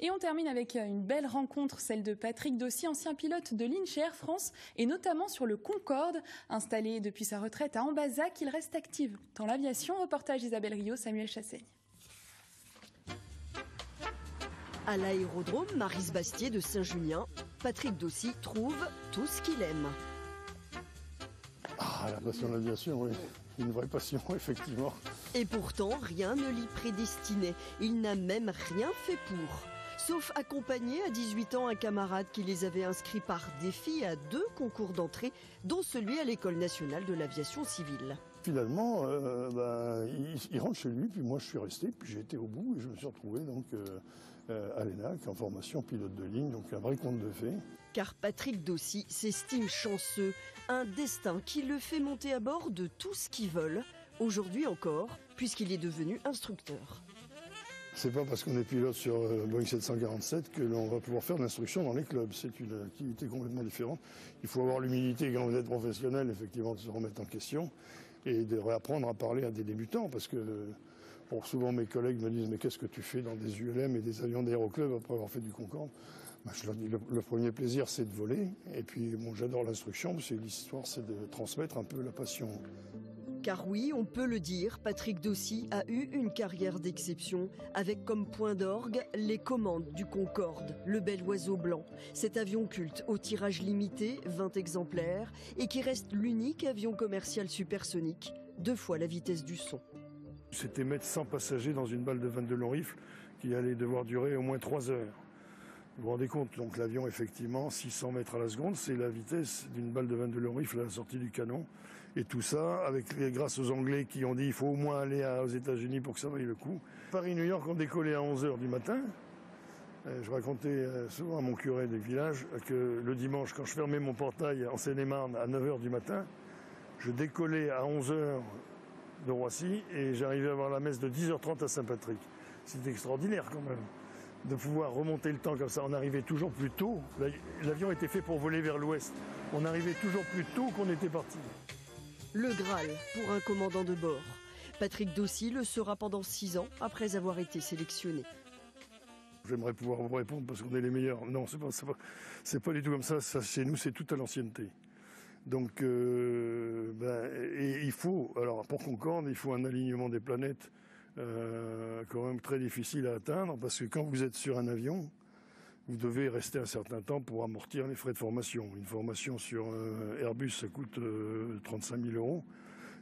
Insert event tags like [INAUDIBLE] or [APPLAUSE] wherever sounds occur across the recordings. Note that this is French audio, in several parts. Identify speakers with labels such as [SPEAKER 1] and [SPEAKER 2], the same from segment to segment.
[SPEAKER 1] Et on termine avec une belle rencontre, celle de Patrick Dossy, ancien pilote de ligne chez Air France, et notamment sur le Concorde. Installé depuis sa retraite à Ambazac, il reste actif dans l'aviation. Reportage Isabelle Rio, Samuel Chassaigne.
[SPEAKER 2] À l'aérodrome Maris Bastier de Saint-Julien, Patrick Dossy trouve tout ce qu'il aime.
[SPEAKER 3] Ah, la passion de l'aviation, oui. Une vraie passion, [LAUGHS] effectivement.
[SPEAKER 2] Et pourtant, rien ne l'y prédestinait. Il n'a même rien fait pour. Sauf accompagner à 18 ans un camarade qui les avait inscrits par défi à deux concours d'entrée, dont celui à l'École nationale de l'aviation civile.
[SPEAKER 3] Finalement, euh, ben, il, il rentre chez lui, puis moi je suis resté, puis j'ai été au bout et je me suis retrouvé donc euh, euh, à l'ENAC en formation pilote de ligne, donc un vrai conte de fées.
[SPEAKER 2] Car Patrick Dossy s'estime chanceux, un destin qui le fait monter à bord de tout ce qu'il vole, aujourd'hui encore, puisqu'il est devenu instructeur.
[SPEAKER 3] C'est pas parce qu'on est pilote sur euh, Boeing 747 que l'on va pouvoir faire de l'instruction dans les clubs. C'est une activité complètement différente. Il faut avoir l'humilité quand vous êtes professionnel, effectivement, de se remettre en question et de réapprendre à parler à des débutants parce que souvent mes collègues me disent mais qu'est-ce que tu fais dans des ULM et des avions d'aéroclub après avoir fait du Concorde? Ben, je leur dis le, le premier plaisir c'est de voler et puis bon j'adore l'instruction parce que l'histoire c'est de transmettre un peu la passion.
[SPEAKER 2] Car oui, on peut le dire, Patrick Dossy a eu une carrière d'exception, avec comme point d'orgue les commandes du Concorde, le bel oiseau blanc. Cet avion culte au tirage limité, 20 exemplaires, et qui reste l'unique avion commercial supersonique, deux fois la vitesse du son.
[SPEAKER 3] C'était mettre 100 passagers dans une balle de 22 long rifle qui allait devoir durer au moins 3 heures. Vous vous rendez compte, donc l'avion, effectivement, 600 mètres à la seconde, c'est la vitesse d'une balle de 22 long rifle à la sortie du canon. Et tout ça, avec grâce aux Anglais qui ont dit il faut au moins aller aux États-Unis pour que ça vaille le coup. Paris-New York, on décollait à 11 heures du matin. Euh, Je racontais euh, souvent à mon curé du village que le dimanche, quand je fermais mon portail en Seine-et-Marne à 9 heures du matin, je décollais à 11 heures de Roissy et j'arrivais à avoir la messe de 10h30 à Saint-Patrick. C'était extraordinaire quand même de pouvoir remonter le temps comme ça. On arrivait toujours plus tôt. La- L'avion était fait pour voler vers l'ouest. On arrivait toujours plus tôt qu'on était parti.
[SPEAKER 2] Le Graal pour un commandant de bord. Patrick Dossy le sera pendant six ans après avoir été sélectionné.
[SPEAKER 3] J'aimerais pouvoir vous répondre parce qu'on est les meilleurs. Non, c'est pas, c'est pas, du tout comme ça. ça chez nous, c'est tout à l'ancienneté. Donc, euh, ben, et il faut, alors pour Concorde, il faut un alignement des planètes euh, quand même très difficile à atteindre parce que quand vous êtes sur un avion, vous devez rester un certain temps pour amortir les frais de formation. Une formation sur euh, Airbus, ça coûte euh, 35 000 euros.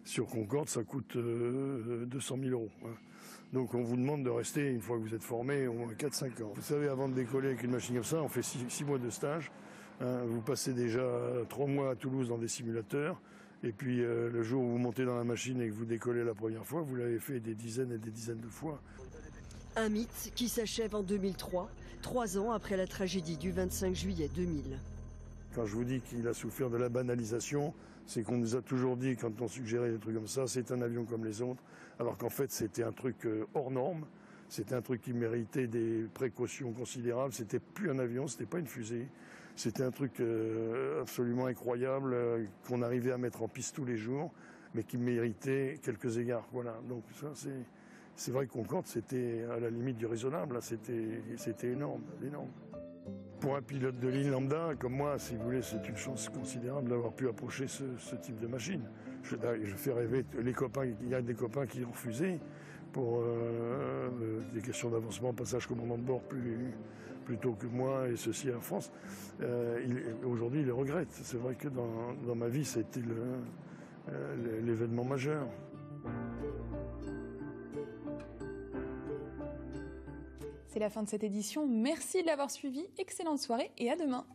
[SPEAKER 3] Sur Concorde, ça coûte euh, 200 000 euros. hein. Donc on vous demande de rester, une fois que vous êtes formé, au moins 4-5 ans. Vous savez, avant de décoller avec une machine comme ça, on fait 6 mois de stage. hein. vous passez déjà 3 mois à Toulouse dans des simulateurs. Et puis euh, le jour où vous montez dans la machine et que vous décollez la première fois, vous l'avez fait des dizaines et des dizaines de fois.
[SPEAKER 2] Un mythe qui s'achève en 2003, trois ans après la tragédie du 25 juillet 2000.
[SPEAKER 3] Quand je vous dis qu'il a souffert de la banalisation, c'est qu'on nous a toujours dit, quand on suggérait des trucs comme ça, c'est un avion comme les autres, alors qu'en fait c'était un truc euh, hors norme, c'était un truc qui méritait des précautions considérables, c'était plus un avion, c'était pas une fusée, c'était un truc euh, absolument incroyable euh, qu'on arrivait à mettre en piste tous les jours, mais qui méritait quelques égards. Voilà, donc ça c'est... Vrai que Concorde, c'était à la limite du raisonnable, c'était énorme, énorme. Pour un pilote de ligne lambda, comme moi, si vous voulez, c'est une chance considérable d'avoir pu approcher ce, type de machine. Je, fais rêver les copains, il y a des copains qui ont refusé pour euh, des questions d'avancement, passage commandant de bord plus, plus tôt que moi, et ceci en France. Euh, il- Aujourd'hui, ils le regrettent. C'est vrai que dans, ma vie, le- euh, l'événement majeur.
[SPEAKER 1] C'est la fin de cette édition. Merci de l'avoir suivi. Excellente soirée et à demain.